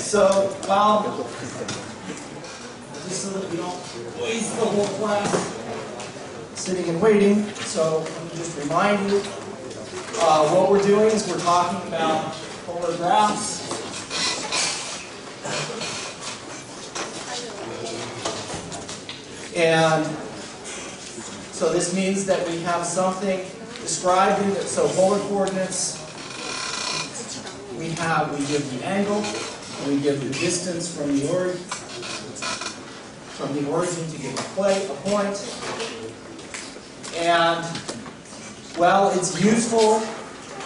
so, well, just so that we don't waste the whole class sitting and waiting, so let me just remind you, uh, what we're doing is we're talking about polar graphs. And so this means that we have something described in it. So polar coordinates, we have, we give the angle, we give the distance from the origin, from the origin to give a, play, a point. And, well, it's useful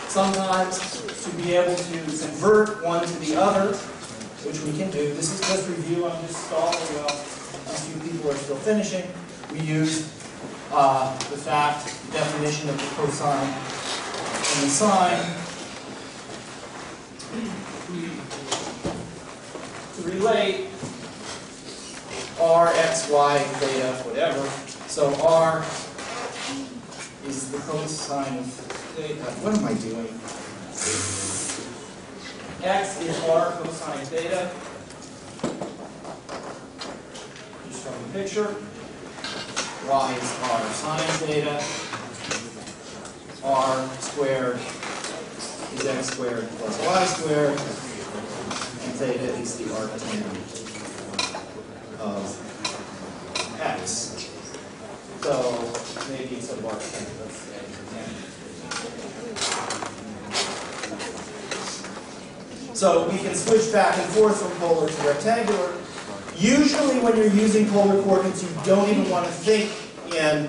sometimes to be able to convert one to the other, which we can do. This is just review, I'm just stalling while a few people are still finishing. We use uh, the fact, definition of the cosine and the sine relate r, x, y, theta, whatever. So r is the cosine of theta. What am I doing? x is r cosine theta. Just from the picture. y is r sine theta. r squared is x squared plus y squared. And theta is the arctan of um, x. So maybe it's a arctan, let's say. So we can switch back and forth from polar to rectangular. Usually when you're using polar coordinates, you don't even want to think in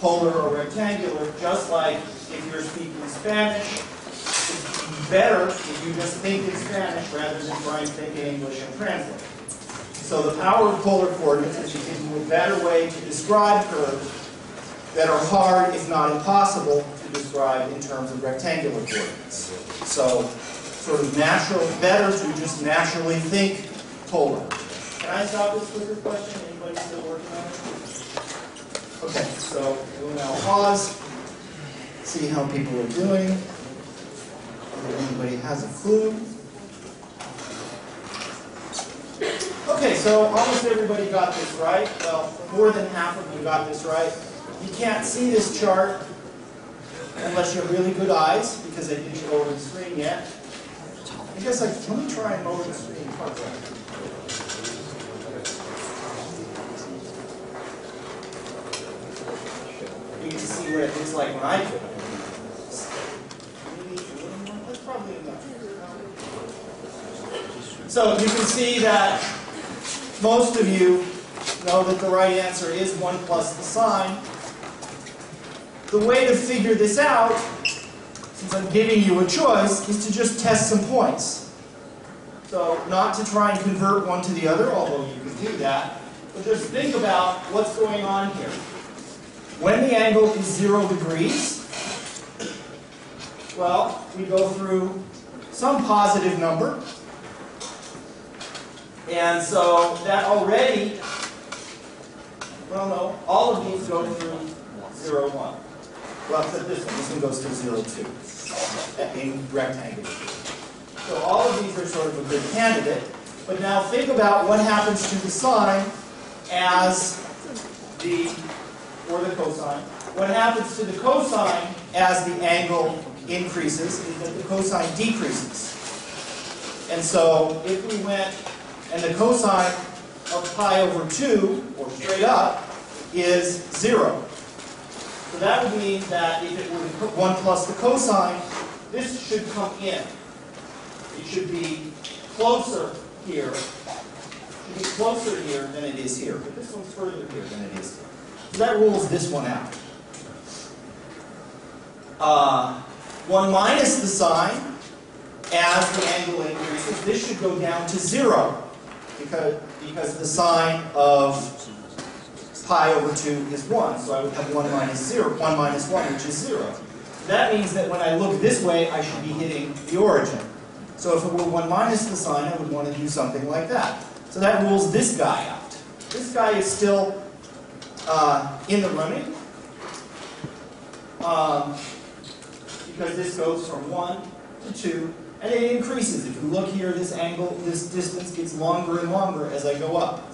polar or rectangular, just like if you're speaking Spanish, better if you just think in Spanish rather than try and think in English and translate. So the power of polar coordinates is you a better way to describe curves that are hard, if not impossible, to describe in terms of rectangular coordinates. So sort of natural, better to just naturally think polar. Can I stop this quicker question? Anybody still working on it? Okay, so we'll now pause, see how people are doing. If anybody has a clue. Okay, so almost everybody got this right. Well, more than half of you got this right. You can't see this chart unless you have really good eyes, because I didn't go over the screen yet. I guess I, let me try and lower the screen. You can see what it looks like when I put it. Maybe a little more, that's probably enough. So you can see that most of you know that the right answer is 1 plus the sine. The way to figure this out, since I'm giving you a choice, is to just test some points. So not to try and convert one to the other, although you can do that, but just think about what's going on here. When the angle is 0 degrees, well, we go through some positive number. And so that already, well no, all of these go through 0, 1. Well, except this one. This one goes to 0, 2 in rectangular. So all of these are sort of a good candidate. But now think about what happens to the sine as the, or the cosine. What happens to the cosine as the angle increases is that the cosine decreases. And so if we went, and the cosine of pi over 2, or straight up, is 0. So that would mean that if it were 1 plus the cosine, this should come in. It should be closer here. It should be closer here than it is here. But this one's further here than it is here. So that rules this one out. Uh, 1 minus the sine, as the angle increases, this should go down to 0 because, because the sine of pi over 2 is 1. So I would have 1 minus 0, 1 minus 1, which is 0. That means that when I look this way, I should be hitting the origin. So if it were 1 minus the sine, I would want to do something like that. So that rules this guy out. This guy is still uh, in the running. Um, because this goes from 1 to 2 And it increases. If you look here, this angle, this distance gets longer and longer as I go up.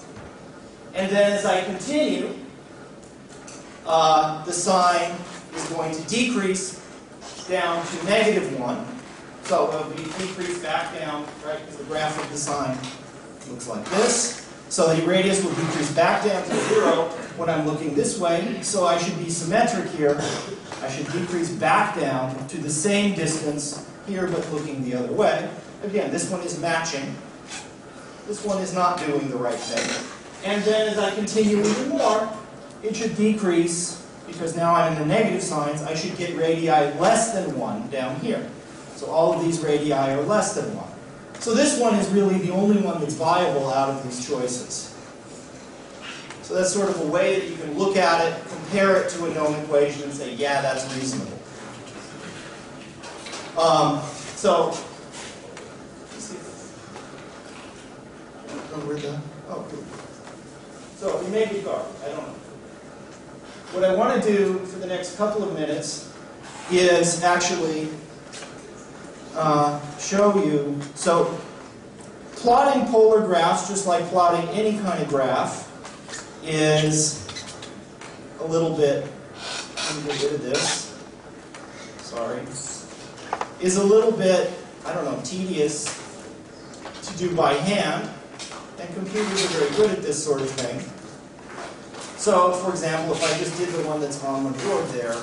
And then as I continue, uh, the sine is going to decrease down to negative 1. So it will be decreased back down, right, because the graph of the sine looks like this. So the radius will decrease back down to 0 when I'm looking this way. So I should be symmetric here. I should decrease back down to the same distance here, but looking the other way. Again, this one is matching. This one is not doing the right thing. And then as I continue even more, it should decrease, because now I'm in the negative signs, I should get radii less than 1 down here. So all of these radii are less than 1. So this one is really the only one that's viable out of these choices. So that's sort of a way that you can look at it, compare it to a known equation, and say, yeah, that's reasonable. Um, so, oh, where the, oh. So, may be guard, I don't know. What I want to do for the next couple of minutes is actually uh, show you, so plotting polar graphs, just like plotting any kind of graph, is a little bit, let me get rid of this, sorry, is a little bit, I don't know, tedious to do by hand, and computers are very good at this sort of thing. So, for example, if I just did the one that's on the board there,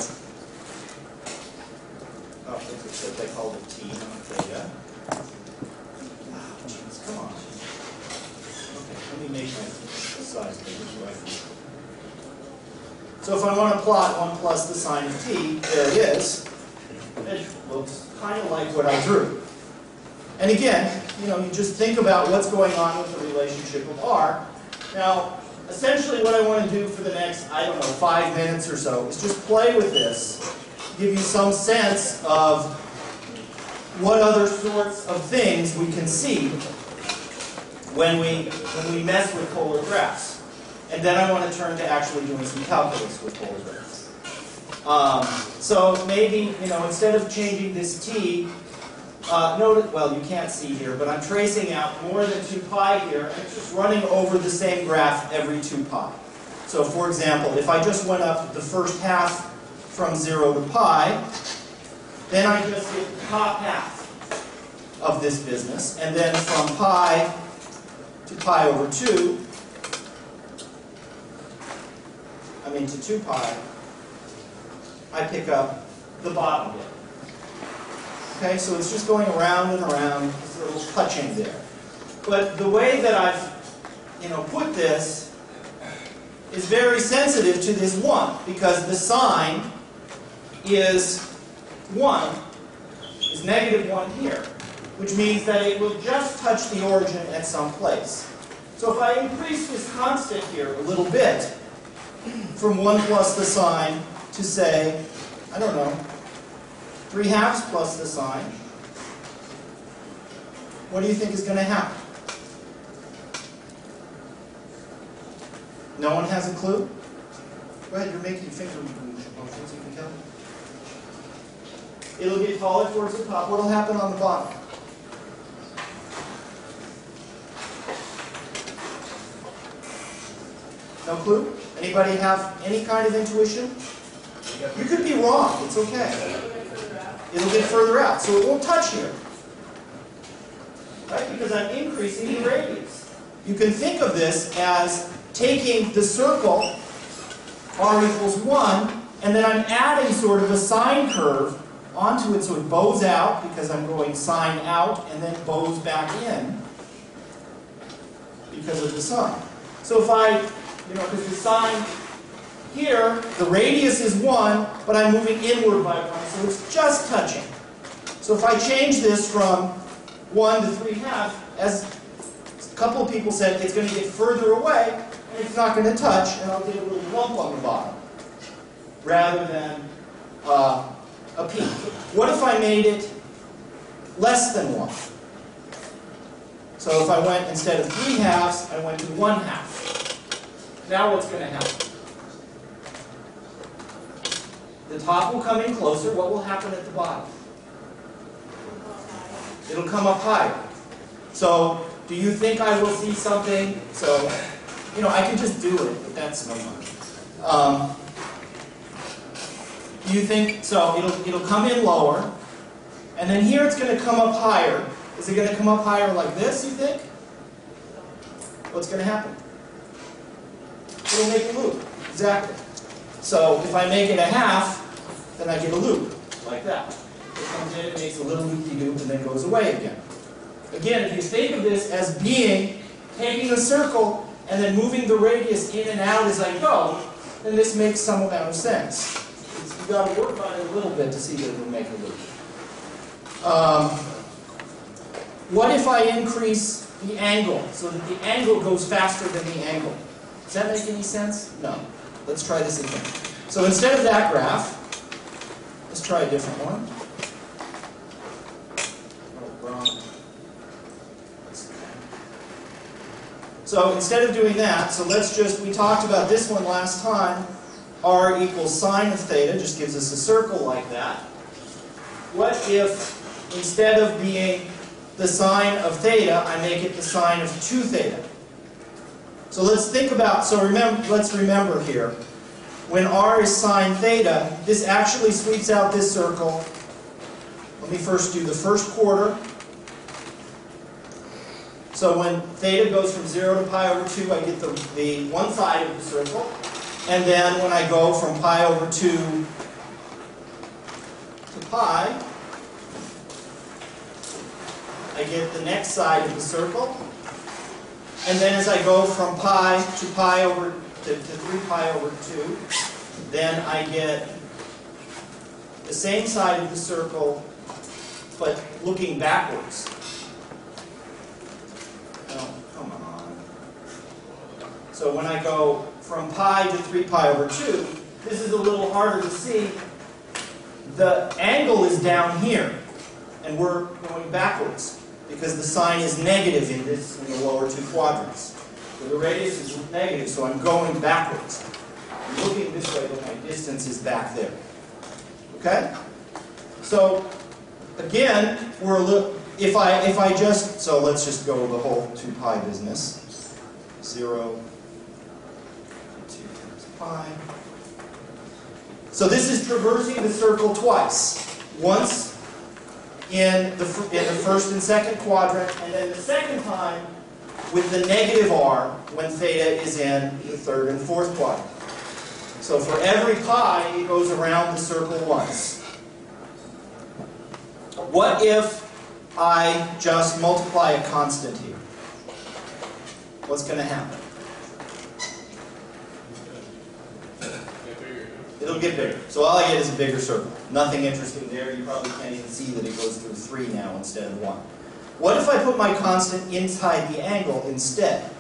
oh, except they called it T, not yet. Ah, jeez, come on. Okay, let me make my size bigger so I can. So if I want to plot 1 plus the sine of t, there it is. Looks kind of like what I drew. And again, you know, you just think about what's going on with the relationship of r. Now, essentially what I want to do for the next, I don't know, five minutes or so is just play with this, give you some sense of what other sorts of things we can see when we, when we mess with polar graphs. And then I want to turn to actually doing some calculus with polar graphs. Um, so maybe, you know, instead of changing this t uh, note, well, you can't see here, but I'm tracing out more than 2 pi here, and it's just running over the same graph every 2 pi. So for example, if I just went up the first half from 0 to pi, then I just get the top half of this business, and then from pi to pi over 2, I mean to 2 pi, I pick up the bottom bit. Okay, so it's just going around and around, this little touching there. But the way that I've, you know, put this is very sensitive to this 1, because the sine is 1, is negative 1 here, which means that it will just touch the origin at some place. So if I increase this constant here a little bit, from 1 plus the sine to say, I don't know, 3 halves plus the sine. What do you think is going to happen? No one has a clue? Go ahead, you're making finger motions, you can tell. It'll get taller towards the top. What'll happen on the bottom? No clue? Anybody have any kind of intuition? You could be wrong. It's okay it'll get further out. So it won't touch here. Right? Because I'm increasing the radius. You can think of this as taking the circle, r equals 1, and then I'm adding sort of a sine curve onto it so it bows out because I'm going sine out and then bows back in because of the sine. So if I, you know, because the sine here, the radius is 1, but I'm moving inward by 1, so it's just touching. So if I change this from 1 to 3 half, as a couple of people said, it's going to get further away, and it's not going to touch, and I'll get a little lump on the bottom, rather than uh, a peak. What if I made it less than 1? So if I went, instead of 3 halves, I went to 1 half. Now what's going to happen? The top will come in closer. What will happen at the bottom? It'll come up higher. So, do you think I will see something? So, you know, I can just do it, but that's no fun. Um, do you think, so it'll, it'll come in lower, and then here it's going to come up higher. Is it going to come up higher like this, you think? What's going to happen? It'll make a loop, exactly. So if I make it a half, then I get a loop, like that. It comes in, it makes a little loop-de-loop, and then goes away again. Again, if you think of this as being, taking a circle, and then moving the radius in and out as I go, then this makes some amount of sense. It's, you've got to work on it a little bit to see that it will make a loop. Um, what if I increase the angle so that the angle goes faster than the angle? Does that make any sense? No. Let's try this again. So instead of that graph, let's try a different one. So instead of doing that, so let's just, we talked about this one last time, r equals sine of theta, just gives us a circle like that. What if, instead of being the sine of theta, I make it the sine of 2 theta? So let's think about, so remember, let's remember here, when r is sine theta, this actually sweeps out this circle. Let me first do the first quarter. So when theta goes from 0 to pi over 2, I get the, the one side of the circle. And then when I go from pi over 2 to pi, I get the next side of the circle. And then as I go from pi to pi over to, to 3 pi over 2, then I get the same side of the circle, but looking backwards. Oh, come on. So when I go from pi to 3 pi over 2, this is a little harder to see. The angle is down here, and we're going backwards because the sine is negative in this in the lower two quadrants. So the radius is negative, so I'm going backwards. I'm looking this way, but my distance is back there. Okay? So again, we're a little if I if I just so let's just go the whole two pi business. Zero two times pi. So this is traversing the circle twice. Once in the, in the first and second quadrant, and then the second time with the negative r when theta is in the third and fourth quadrant. So for every pi, it goes around the circle once. What if I just multiply a constant here? What's going to happen? It'll get bigger. So all I get is a bigger circle. Nothing interesting there. You probably can't even see that it goes through 3 now instead of 1. What if I put my constant inside the angle instead?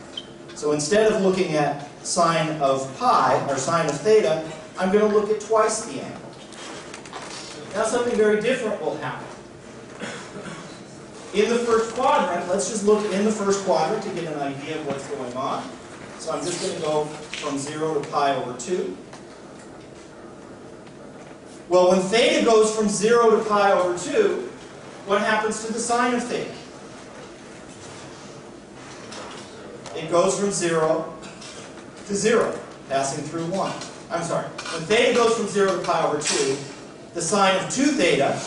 So instead of looking at sine of pi, or sine of theta, I'm going to look at twice the angle. Now something very different will happen. In the first quadrant, let's just look in the first quadrant to get an idea of what's going on. So I'm just going to go from 0 to pi over 2. Well, when theta goes from 0 to pi over 2, what happens to the sine of theta? It goes from 0 to 0, passing through 1. I'm sorry. When theta goes from 0 to pi over 2, the sine of 2 theta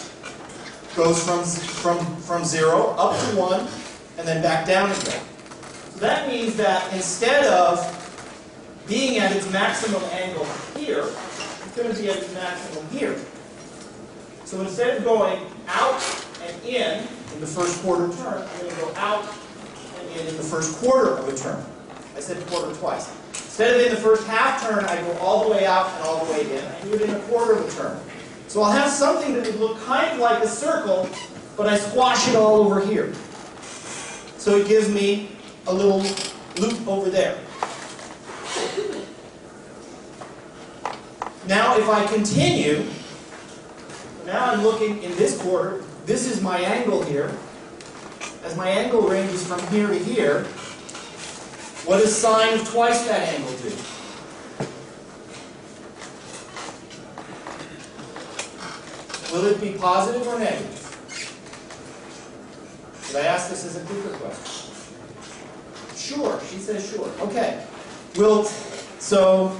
goes from, from, from 0 up to 1 and then back down again. So that means that instead of being at its maximum angle here, be at its maximum here. So instead of going out and in in the first quarter term, I'm going to go out and in in the first quarter of a term. I said quarter twice. Instead of in the first half turn, I go all the way out and all the way in. I do it in a quarter of a turn. So I'll have something that would look kind of like a circle, but I squash it all over here. So it gives me a little loop over there. Now if I continue, now I'm looking in this quarter, this is my angle here. As my angle ranges from here to here, what does sine of twice that angle do? Will it be positive or negative? Did I ask this as a clicker question? Sure, she says sure. Okay. We'll, so,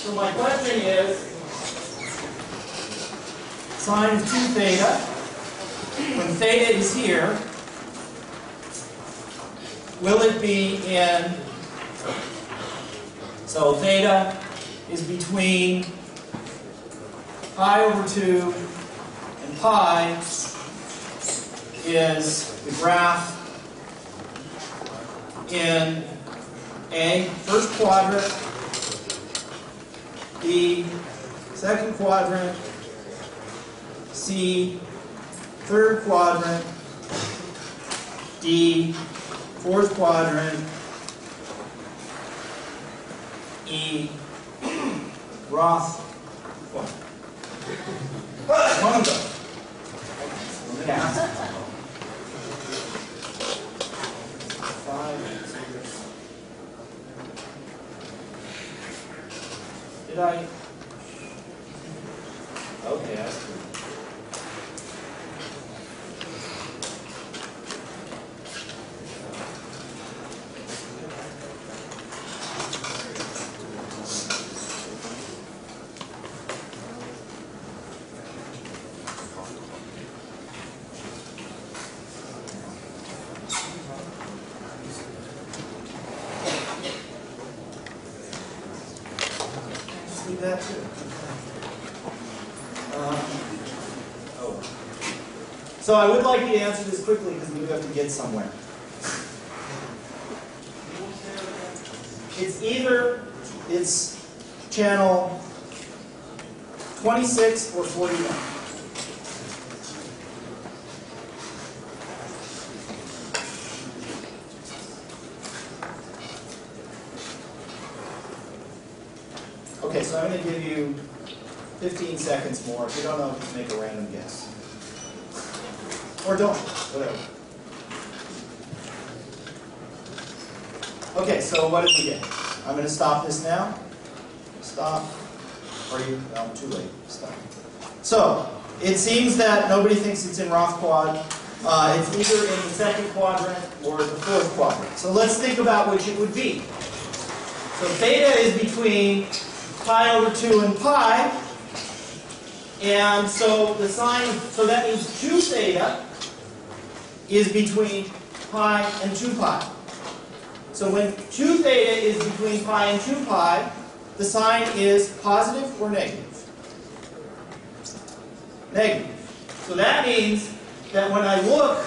so my question is, sine of 2 theta, when theta is here, will it be in, so theta is between pi over 2 and pi is the graph in A, first quadrant, B, second quadrant, C, third quadrant, D, fourth quadrant, E, Roth quadrant. One. Let me ask. Five. Did I? Okay, that's good. Just leave that too. Um, oh. So I would like you to answer this quickly because we do have to get somewhere. It's either, it's channel 26 or 41. Okay, so I'm going to give you 15 seconds more. If you don't know, just make a random guess. Or don't, whatever. Okay, so what did we get? I'm going to stop this now. Stop. Or you, no, too late. Stop. So, it seems that nobody thinks it's in Roth quad. Uh, it's either in the second quadrant or the fourth quadrant. So let's think about which it would be. So theta is between pi over 2 and pi. And so the sine, so that means 2 theta is between pi and 2 pi. So when 2 theta is between pi and 2 pi, the sign is positive or negative? Negative. So that means that when I look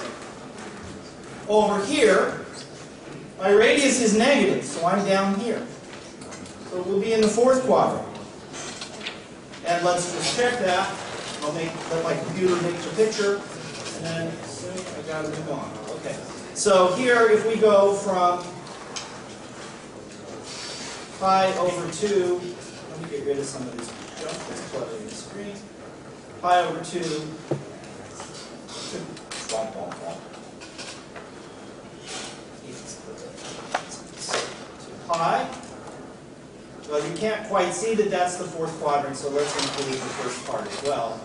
over here, my radius is negative, so I'm down here. So we'll be in the fourth quadrant. And let's just check that. I'll make let my computer make the picture, and then soon I gotta move on. Okay. So here, if we go from pi over 2, let me get rid of some of this junk that's cluttering the screen. Pi over 2, bump, bump, bump. To pi. Well, you can't quite see that that's the fourth quadrant, so let's include the first part as well.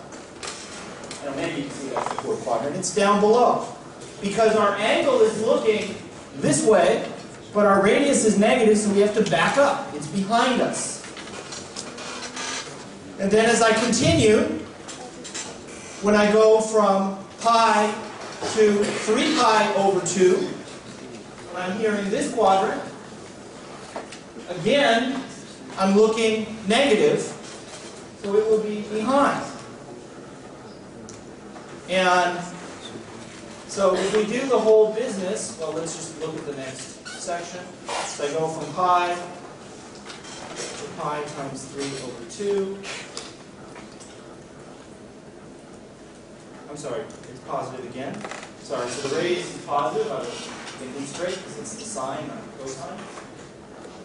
And maybe you can see that's the fourth quadrant. It's down below. Because our angle is looking this way, but our radius is negative, so we have to back up. It's behind us. And then as I continue, when I go from pi to 3 pi over 2, when I'm here in this quadrant, again, I'm looking negative, so it will be behind. And so if we do the whole business, well, let's just look at the next section. So I go from pi to pi times 3 over 2. I'm sorry, it's positive again. Sorry, so the radius is positive. I will get these straight because it's the sine, not the cosine.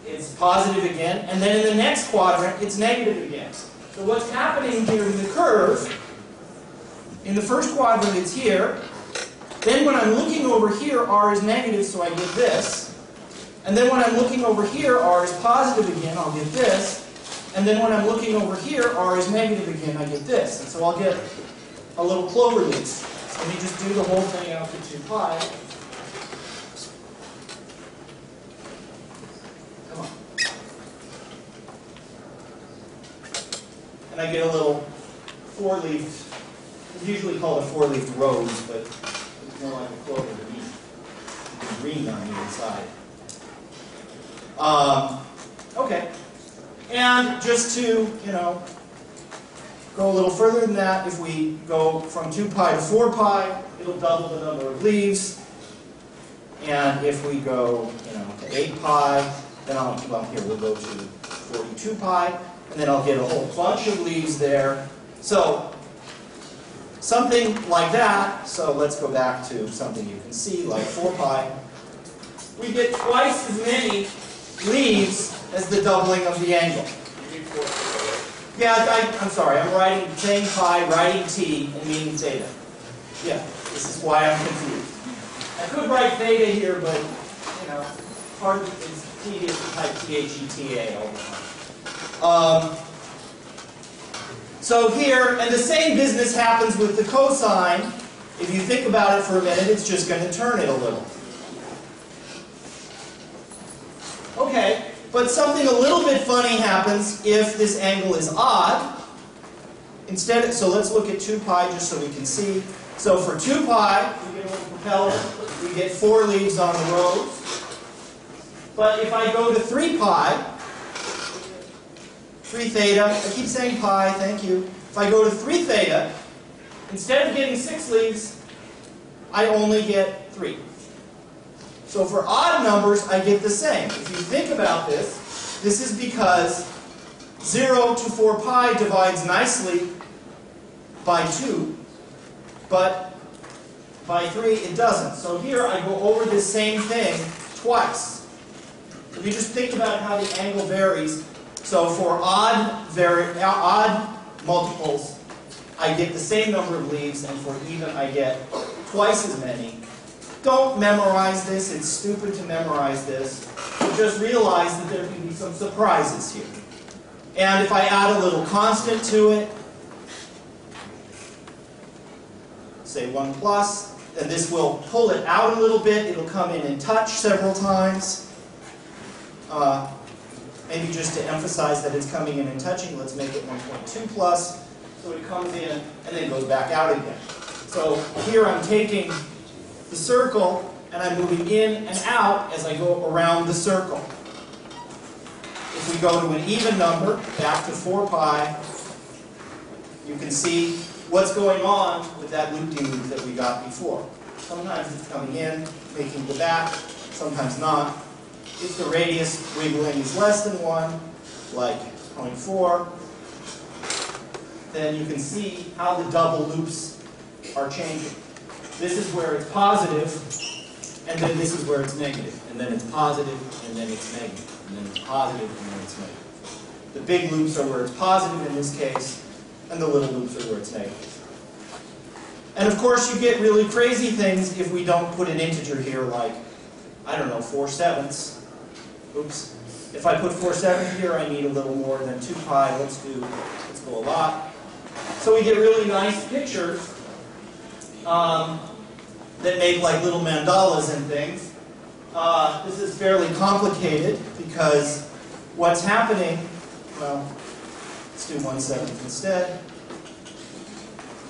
It's positive again. And then in the next quadrant, it's negative again. So what's happening here in the curve, in the first quadrant it's here. Then when I'm looking over here, r is negative, so I get this. And then when I'm looking over here, r is positive again, I'll get this. And then when I'm looking over here, r is negative again, I get this. And so I'll get a little clover leaf Let me just do the whole thing out to 2 pi. Come on. And I get a little four-leafed, it's usually called a four-leafed rose, but me. Green on the inside. Um, okay. And just to, you know, go a little further than that, if we go from 2 pi to 4 pi, it'll double the number of leaves. And if we go, you know, to 8 pi, then I'll, well, here, we'll go to 42 pi, and then I'll get a whole bunch of leaves there. So, something like that, so let's go back to something you can see, like 4 pi. We get twice as many leaves as the doubling of the angle. Yeah, I, I'm sorry, I'm writing, saying pi, writing t, and meaning theta. Yeah, this is why I'm confused. I could write theta here, but, you know, part of it is tedious to type T-H-E-T-A all the time. Um, so here, and the same business happens with the cosine. If you think about it for a minute, it's just going to turn it a little. Okay, but something a little bit funny happens if this angle is odd. Instead, so let's look at 2 pi just so we can see. So for 2 pi, we get a propeller, we get four leaves on the rose. But if I go to 3 pi, 3 theta, I keep saying pi, thank you. If I go to 3 theta, instead of getting 6 leaves, I only get 3. So for odd numbers, I get the same. If you think about this, this is because 0 to 4 pi divides nicely by 2, but by 3 it doesn't. So here I go over this same thing twice. If you just think about how the angle varies, so for odd, odd multiples, I get the same number of leaves, and for even I get twice as many. Don't memorize this. It's stupid to memorize this. Just realize that there can be some surprises here. And if I add a little constant to it, say 1 plus, then this will pull it out a little bit. It'll come in and touch several times. Uh, maybe just to emphasize that it's coming in and touching, let's make it 1.2 plus. So it comes in and then goes back out again. So here I'm taking the circle and I'm moving in and out as I go around the circle. If we go to an even number, back to 4 pi, you can see what's going on with that loop-de-loop that we got before. Sometimes it's coming in, making the back, sometimes not. If the radius wiggling is less than 1, like 0.4, then you can see how the double loops are changing. This is where it's positive, and then this is where it's negative. And then it's positive, and then it's negative. And then it's positive, and then it's negative. The big loops are where it's positive in this case, and the little loops are where it's negative. And of course, you get really crazy things if we don't put an integer here like, I don't know, 4 sevenths. Oops. If I put 4 sevenths here, I need a little more than 2 pi. Let's do, let's go a lot. So we get really nice pictures um, that make like little mandalas and things. Uh, this is fairly complicated because what's happening, well, let's do 1 seventh instead.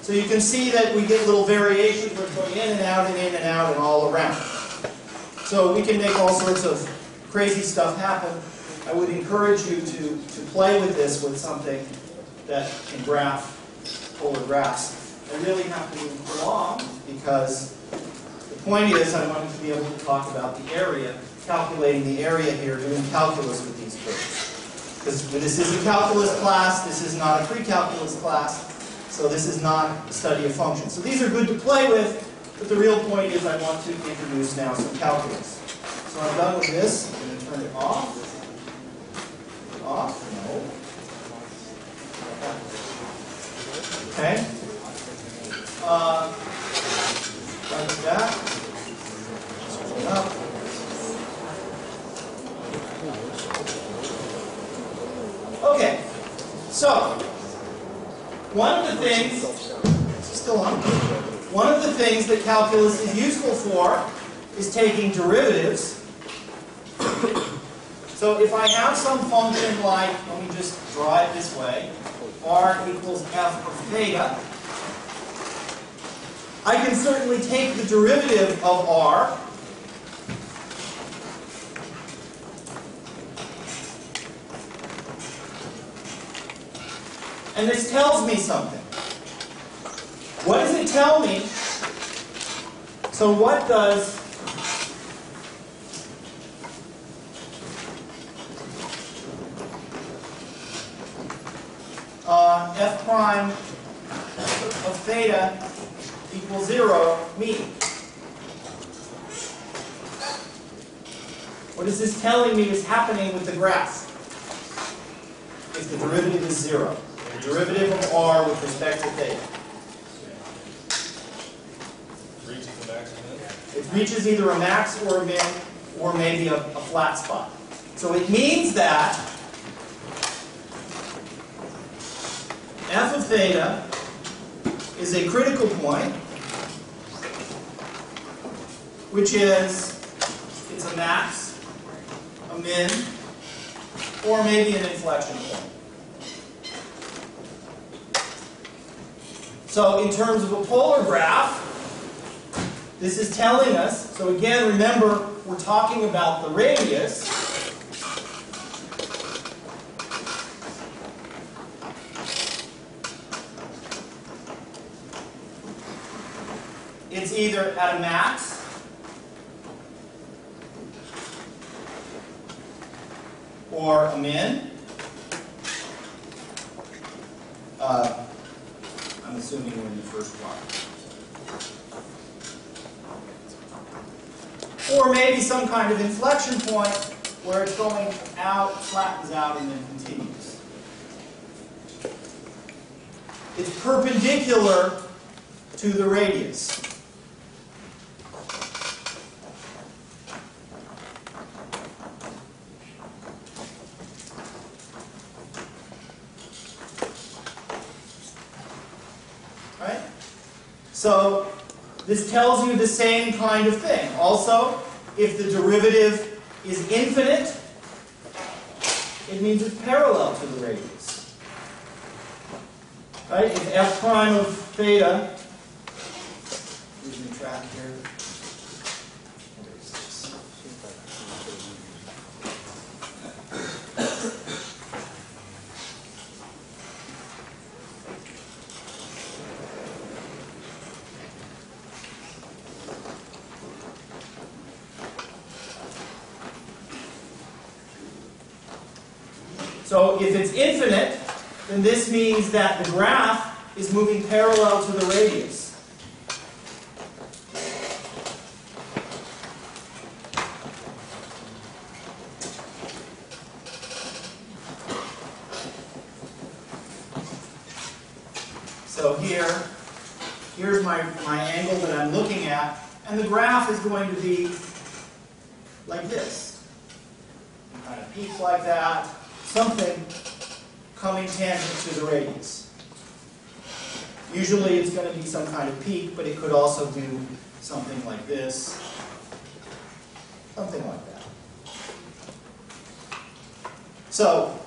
So you can see that we get little variations We're going in and out and in and out and all around. So we can make all sorts of crazy stuff happen. I would encourage you to, to play with this with something that can graph polar graphs. I really have to move along because the point is I wanted to be able to talk about the area, calculating the area here, doing calculus with these curves. Because this is a calculus class, this is not a pre-calculus class, so this is not a study of functions. So these are good to play with, but the real point is I want to introduce now some calculus. So I'm done with this. I'm going to turn it off. Off? No. Okay. Uh, like that. Scroll up. Okay. So, one of the things, it still on? one of the things that calculus is useful for is taking derivatives. So if I have some function like, let me just draw it this way, r equals f of theta, I can certainly take the derivative of r And this tells me something. What does it tell me? So what does uh, f prime of theta equals 0 mean? What is this telling me is happening with the graph? If the derivative is 0 The derivative of r with respect to theta. Reaches the max? It reaches either a max or a min, or maybe a, a flat spot. So it means that f of theta is a critical point, which is, it's a max, a min, or maybe an inflection point. So in terms of a polar graph, this is telling us, so again, remember, we're talking about the radius. Either at a max or a min. Uh, I'm assuming we're in the first block. Or maybe some kind of inflection point where it's going out, flattens out, and then continues. It's perpendicular to the radius. Right? So this tells you the same kind of thing. Also, if the derivative is infinite, it means it's parallel to the radius. Right? If f prime of theta, losing track here. What is this? So if it's infinite, then this means that the graph is moving parallel to the radius. So here, here's my, my angle that I'm looking at, and the graph is going to be like this. Kind of peaks like that, something coming tangent to the radius. Usually it's going to be some kind of peak, but it could also do something like this, something like that. So,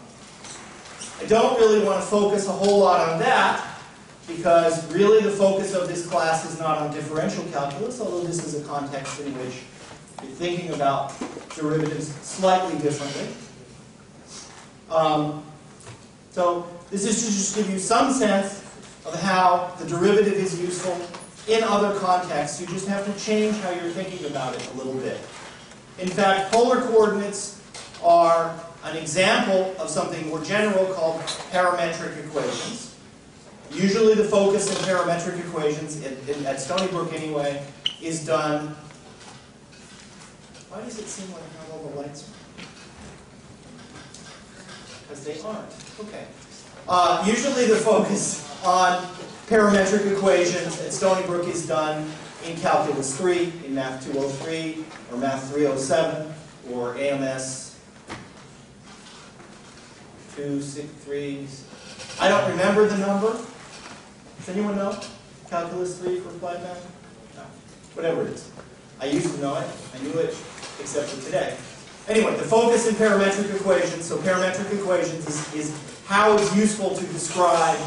I don't really want to focus a whole lot on that, because really the focus of this class is not on differential calculus, although this is a context in which you're thinking about derivatives slightly differently. Um, so this is to just give you some sense of how the derivative is useful in other contexts. You just have to change how you're thinking about it a little bit. In fact, polar coordinates are an example of something more general called parametric equations. Usually the focus in parametric equations, at, at Stony Brook anyway, is done... Why does it seem like how all the lights are? Because they aren't. Okay. Uh, usually the focus on parametric equations at Stony Brook is done in Calculus 3, in Math 203, or Math 307, or AMS 263. I don't remember the number. Does anyone know? calculus three for applied math? No, whatever it is. I used to know it, I knew it, except for today. Anyway, the focus in parametric equations, so parametric equations is, is how it's useful to describe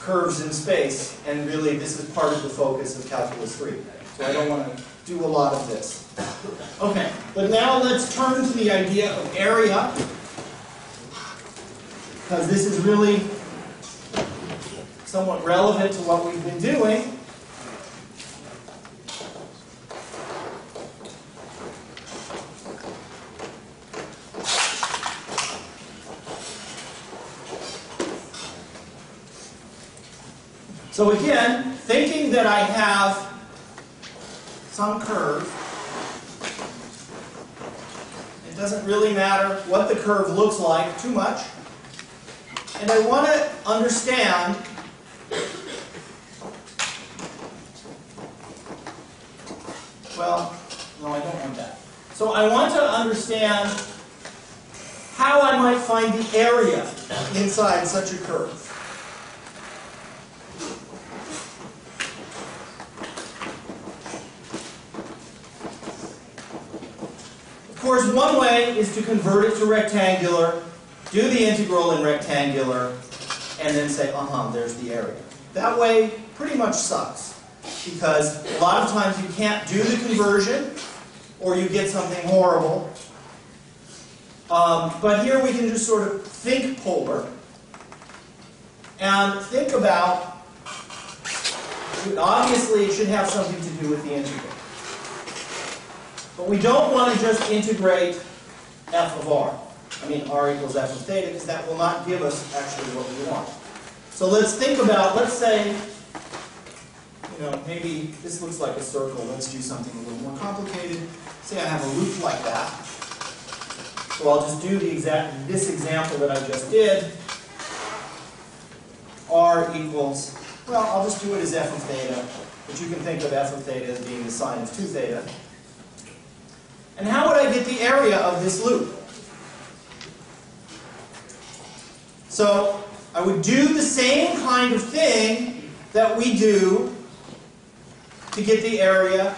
curves in space, and really this is part of the focus of calculus three. So I don't want to do a lot of this. Okay, but now let's turn to the idea of area, because this is really somewhat relevant to what we've been doing. So again, thinking that I have some curve, it doesn't really matter what the curve looks like too much. And I want to understand well, no, I don't want that. So I want to understand how I might find the area inside such a curve. Of one way is to convert it to rectangular, do the integral in rectangular, and then say, uh-huh, there's the area. That way pretty much sucks, because a lot of times you can't do the conversion, or you get something horrible. Um, but here we can just sort of think polar, and think about, obviously it should have something to do with the integral. But we don't want to just integrate f of r. I mean, r equals f of theta, because that will not give us actually what we want. So let's think about, let's say, you know, maybe this looks like a circle. Let's do something a little more complicated. Say I have a loop like that. So I'll just do the exact, this example that I just did. r equals, well, I'll just do it as f of theta, but you can think of f of theta as being the sine of 2 theta. And how would I get the area of this loop? So I would do the same kind of thing that we do to get the area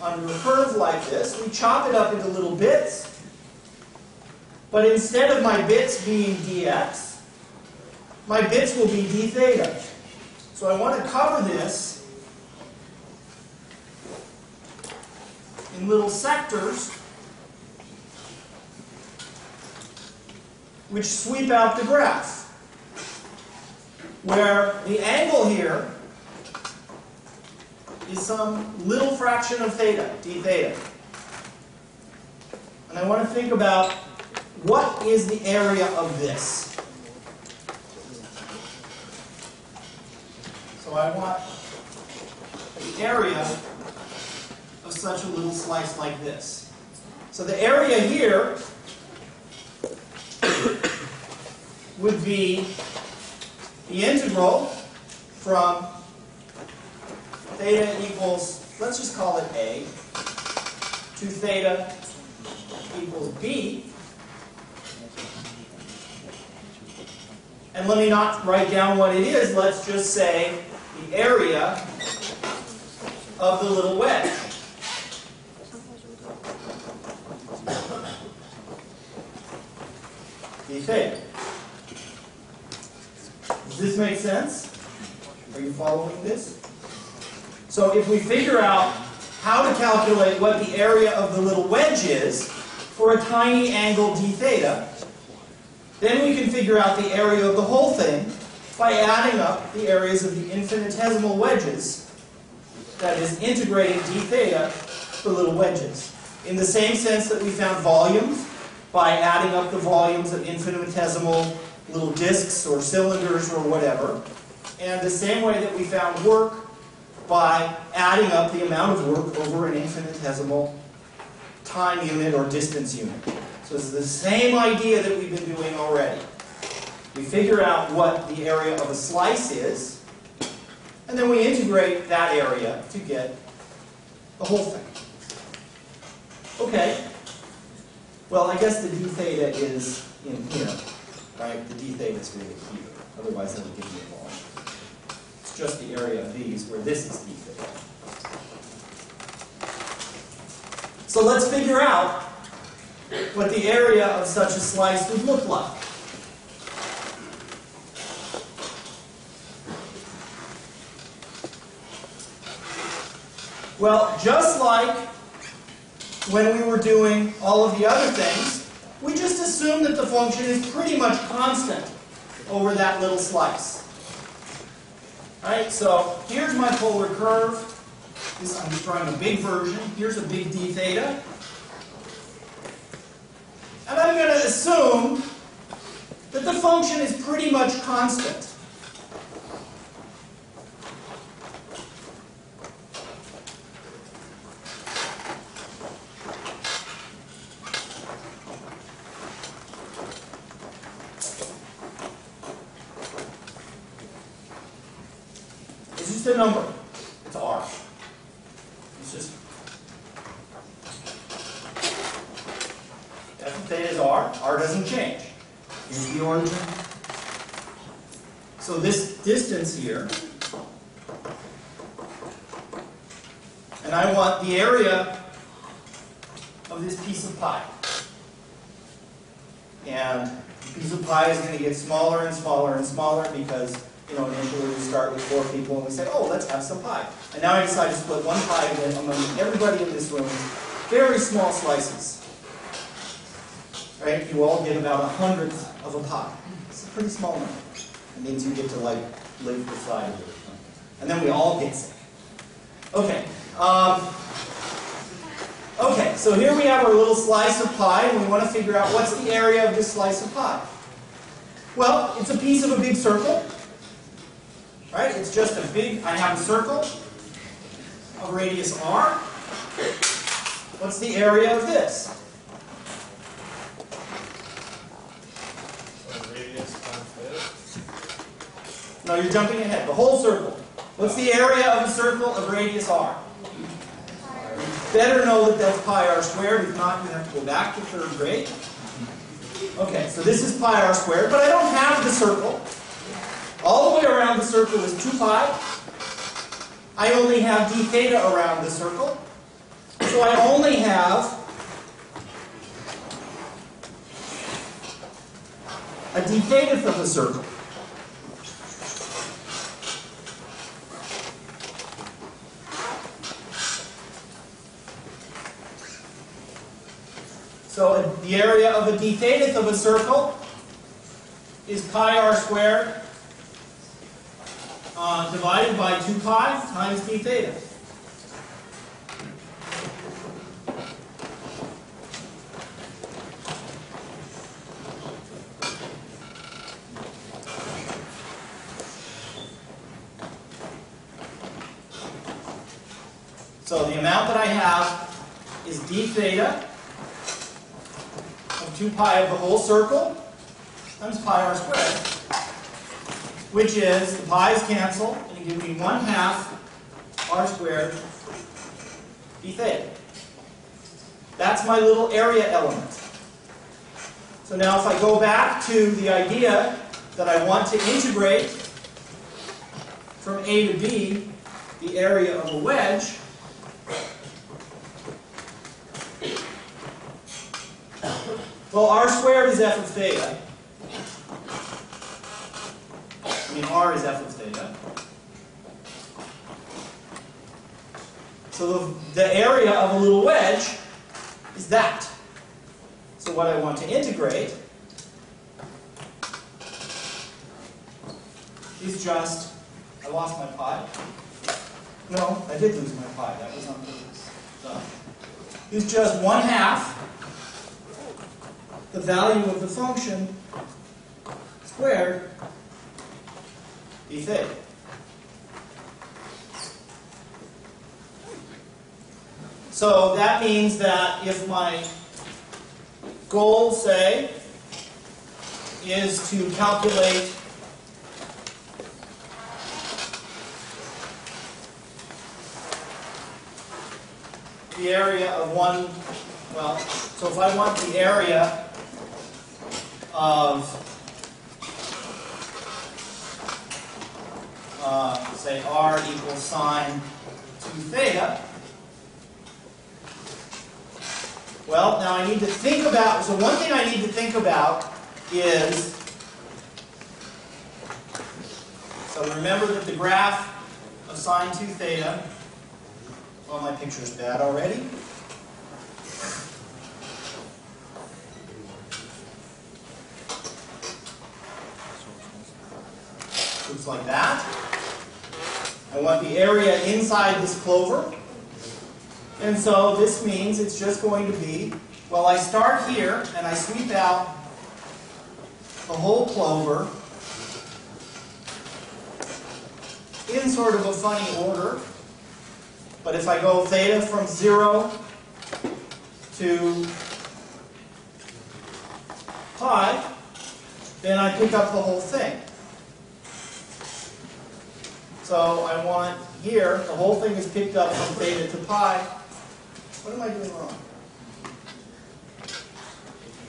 under a curve like this. We chop it up into little bits, but instead of my bits being dx, my bits will be d theta. So I want to cover this in little sectors which sweep out the graph. Where the angle here is some little fraction of theta, d theta. And I want to think about what is the area of this. So I want the area such a little slice like this. So the area here would be the integral from theta equals, let's just call it A, to theta equals B. And let me not write down what it is, let's just say the area of the little wedge. D theta. Does this make sense? Are you following this? So if we figure out how to calculate what the area of the little wedge is for a tiny angle d theta, then we can figure out the area of the whole thing by adding up the areas of the infinitesimal wedges, that is, integrating d theta for little wedges. In the same sense that we found volumes by adding up the volumes of infinitesimal little disks or cylinders or whatever. And the same way that we found work by adding up the amount of work over an infinitesimal time unit or distance unit. So it's the same idea that we've been doing already. We figure out what the area of a slice is, and then we integrate that area to get the whole thing. Okay. Well, I guess the d theta is in here, right? The d theta is be here. Otherwise, it'll give me a volume. It's just the area of these, where this is d theta. So let's figure out what the area of such a slice would look like. Well, just like when we were doing all of the other things, we just assume that the function is pretty much constant over that little slice. Right? So here's my polar curve. This, I'm just drawing a big version. Here's a big d theta. And I'm going to assume that the function is pretty much constant. A number. It's r. It's just f of theta is r. r doesn't change. Here's the origin. So this distance here, and I want the area of this piece of pie. And the piece of pie is going to get smaller and smaller and smaller because you know, initially we start with four people and we say, oh, let's have some pie. And now I decide to split one pie among everybody in this room, very small slices. Right? You all get about a hundredth of a pie. It's a pretty small number. It means you get to like live beside it. And then we all get sick. Okay. Um, okay, so here we have our little slice of pie, and we want to figure out what's the area of this slice of pie. Well, it's a piece of a big circle. Right? It's just a big, I have a circle of radius r. What's the area of this? No, you're jumping ahead. The whole circle. What's the area of a circle of radius r? Better know that that's pi r squared. If not, you have to go back to third grade. Okay, so this is pi r squared, but I don't have the circle. All the way around the circle is 2 pi. I only have d theta around the circle. So I only have a d theta from the circle. So the area of a d theta of a circle is pi r squared uh, divided by 2 pi times d theta. So the amount that I have is d theta of 2 pi of the whole circle times pi r squared, which is, the pi's cancel, and you give me 1 half r squared d theta. That's my little area element. So now if I go back to the idea that I want to integrate from A to B the area of a wedge, well, r squared is f of theta. R is f of theta. So the, the area of a little wedge is that. So what I want to integrate is just, I lost my pi. No, I did lose my pi. That was on purpose. So, is just 1 half the value of the function squared d theta. So that means that if my goal, say, is to calculate the area of one, well, so if I want the area of uh, say r equals sine 2 theta. Well, now I need to think about, so one thing I need to think about is, so remember that the graph of sine 2 theta, well, my picture's bad already. Looks like that. I want the area inside this clover. And so this means it's just going to be, well, I start here and I sweep out the whole clover in sort of a funny order. But if I go theta from 0 to pi, then I pick up the whole thing. So I want here, the whole thing is picked up from theta to pi. What am I doing wrong?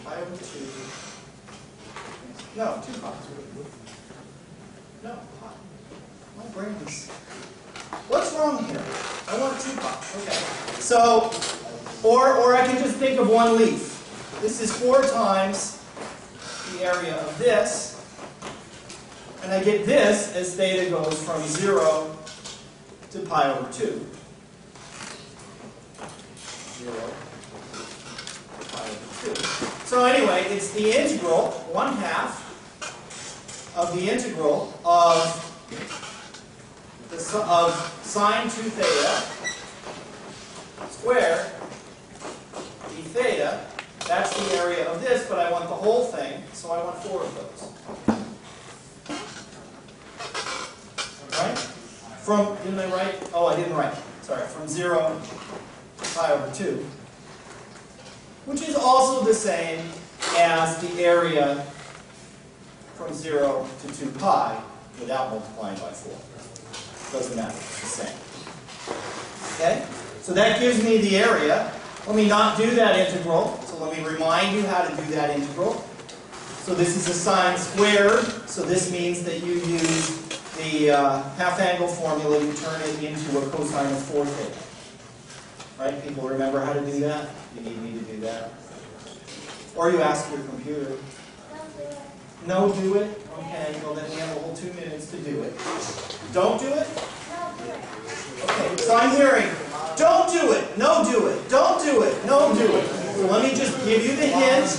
Pi over 2. No, 2 pi. No, pi. My brain is... What's wrong here? I want 2 pi. Okay. So, or, or I can just think of one leaf. This is 4 times the area of this. And I get this as theta goes from 0 to pi over 2. 0 to pi over 2. So anyway, it's the integral, 1 half, of the integral of, the, of sine 2 theta squared d theta. That's the area of this, but I want the whole thing, so I want four of those. Right? From, didn't I write? Oh, I didn't write. Sorry, from 0 to pi over 2. Which is also the same as the area from 0 to 2 pi without multiplying by 4. Doesn't matter, it's the same. Okay? So that gives me the area. Let me not do that integral. So let me remind you how to do that integral. So this is a sine squared. So this means that you use the uh, half angle formula, you turn it into a cosine of 4 theta. Right? People remember how to do that? You need me to do that? Or you ask your computer. No, do it? Okay, well then we have a whole two minutes to do it. Don't do it? Okay, so I'm hearing, don't do it, no do it, don't do it, no do it. So let me just give you the hint.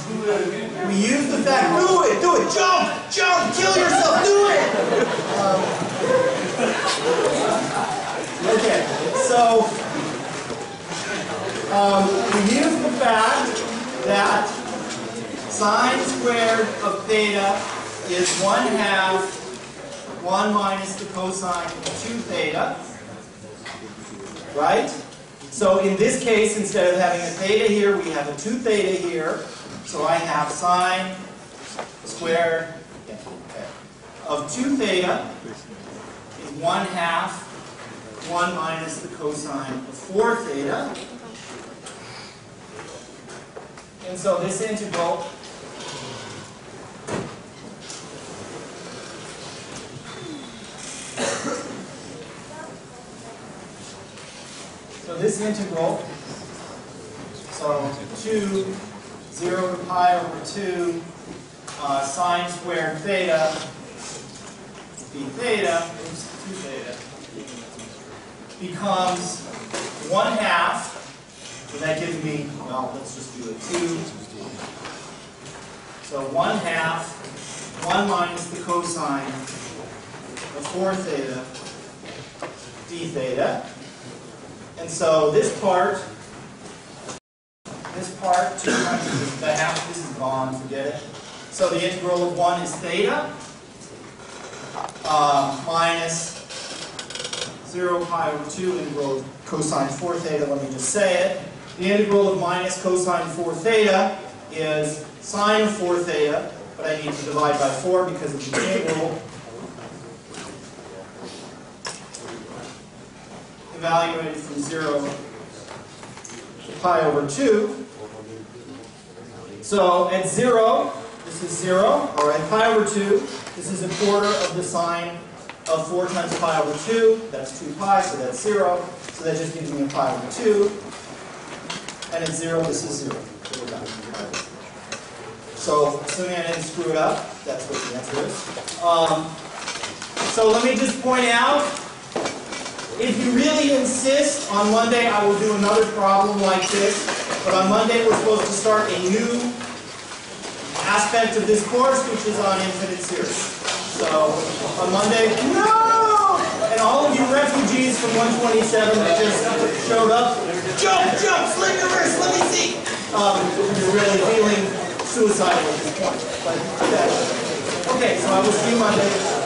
We use the fact, do it, do it, jump, jump, kill yourself. Um, okay, so um, we use the fact that sine squared of theta is 1 half 1 minus the cosine of 2 theta. Right? So in this case, instead of having a theta here, we have a 2 theta here. So I have sine squared of 2 theta is 1 half 1 minus the cosine of 4 theta. And so this integral So this integral, so 2, 0 to pi over 2, uh, sine squared theta, d theta, oops, 2 theta, becomes 1 half, so that gives me, well, let's just do a 2. So 1 half, 1 minus the cosine of 4 theta, d theta. And so this part, this part, 2 times the half, this is gone, forget it. So the integral of 1 is theta uh, minus 0 pi over 2 integral of cosine 4 theta, let me just say it. The integral of minus cosine 4 theta is sine 4 theta, but I need to divide by 4 because of the integral. Evaluated from 0 to pi over 2. So at 0, this is 0, or pi over 2, this is a quarter of the sine of 4 times pi over 2, that's 2 pi, so that's 0. So that just gives me a pi over 2. And it's 0, this is 0. So we're done. So assuming I didn't screw it up, that's what the answer is. Um, so let me just point out, if you really insist, on Monday I will do another problem like this. But on Monday we're supposed to start a new aspect of this course, which is on infinite series. So on Monday, no! And all of you refugees from 127 that just showed up, jump, jump, sling your wrist, let me see. Um, you're really feeling suicidal at this point. But, yeah. Okay, so I will see you Monday.